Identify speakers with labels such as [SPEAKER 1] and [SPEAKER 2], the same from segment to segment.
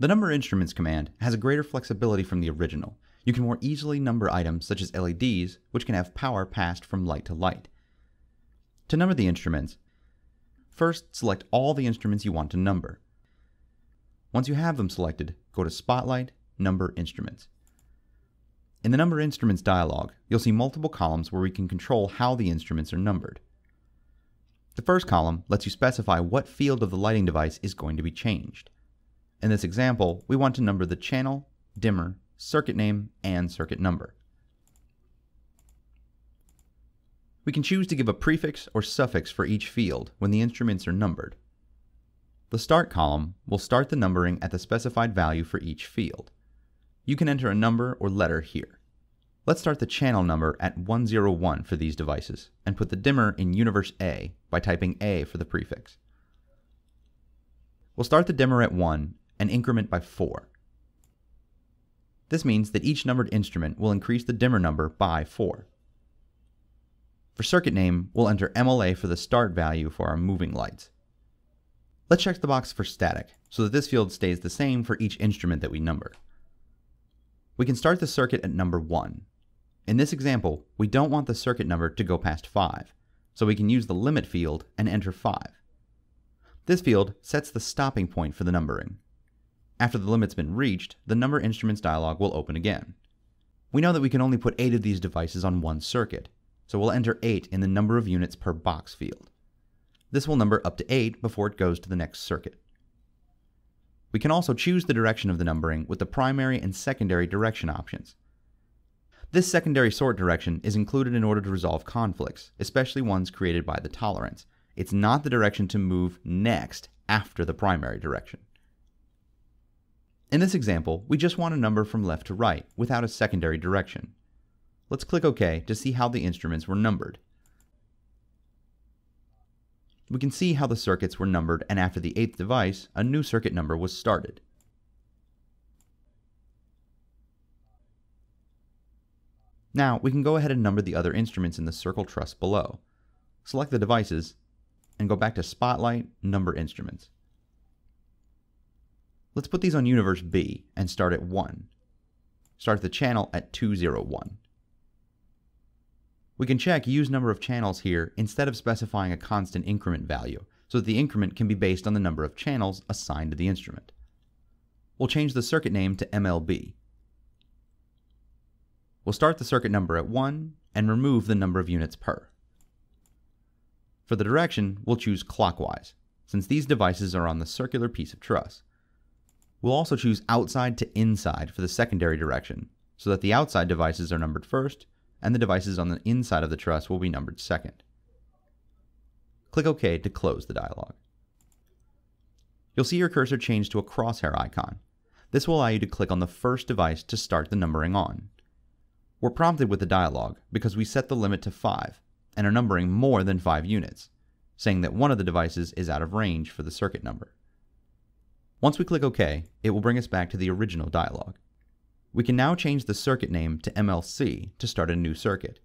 [SPEAKER 1] The Number Instruments command has a greater flexibility from the original. You can more easily number items such as LEDs, which can have power passed from light to light. To number the instruments, first select all the instruments you want to number. Once you have them selected, go to Spotlight, Number Instruments. In the Number Instruments dialog, you'll see multiple columns where we can control how the instruments are numbered. The first column lets you specify what field of the lighting device is going to be changed. In this example, we want to number the channel, dimmer, circuit name, and circuit number. We can choose to give a prefix or suffix for each field when the instruments are numbered. The Start column will start the numbering at the specified value for each field. You can enter a number or letter here. Let's start the channel number at 101 for these devices, and put the dimmer in universe A by typing A for the prefix. We'll start the dimmer at 1 and increment by 4. This means that each numbered instrument will increase the dimmer number by 4. For circuit name, we'll enter MLA for the start value for our moving lights. Let's check the box for static, so that this field stays the same for each instrument that we number. We can start the circuit at number 1. In this example, we don't want the circuit number to go past 5, so we can use the limit field and enter 5. This field sets the stopping point for the numbering. After the limit's been reached, the Number Instruments dialog will open again. We know that we can only put 8 of these devices on one circuit, so we'll enter 8 in the number of units per box field. This will number up to 8 before it goes to the next circuit. We can also choose the direction of the numbering with the primary and secondary direction options. This secondary sort direction is included in order to resolve conflicts, especially ones created by the tolerance. It's not the direction to move next after the primary direction. In this example, we just want a number from left to right without a secondary direction. Let's click OK to see how the instruments were numbered. We can see how the circuits were numbered and after the eighth device, a new circuit number was started. Now, we can go ahead and number the other instruments in the circle truss below. Select the devices, and go back to Spotlight, Number Instruments. Let's put these on Universe B and start at 1. Start the channel at 201. We can check use number of channels here instead of specifying a constant increment value, so that the increment can be based on the number of channels assigned to the instrument. We'll change the circuit name to MLB. We'll start the circuit number at 1 and remove the number of units per. For the direction, we'll choose clockwise, since these devices are on the circular piece of truss. We'll also choose outside to inside for the secondary direction, so that the outside devices are numbered first and the devices on the inside of the truss will be numbered second. Click OK to close the dialog. You'll see your cursor change to a crosshair icon. This will allow you to click on the first device to start the numbering on. We're prompted with the dialog because we set the limit to 5 and are numbering more than 5 units, saying that one of the devices is out of range for the circuit number. Once we click OK, it will bring us back to the original dialog. We can now change the circuit name to MLC to start a new circuit.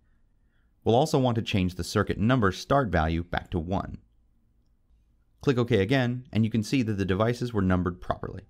[SPEAKER 1] We'll also want to change the circuit number start value back to 1. Click OK again, and you can see that the devices were numbered properly.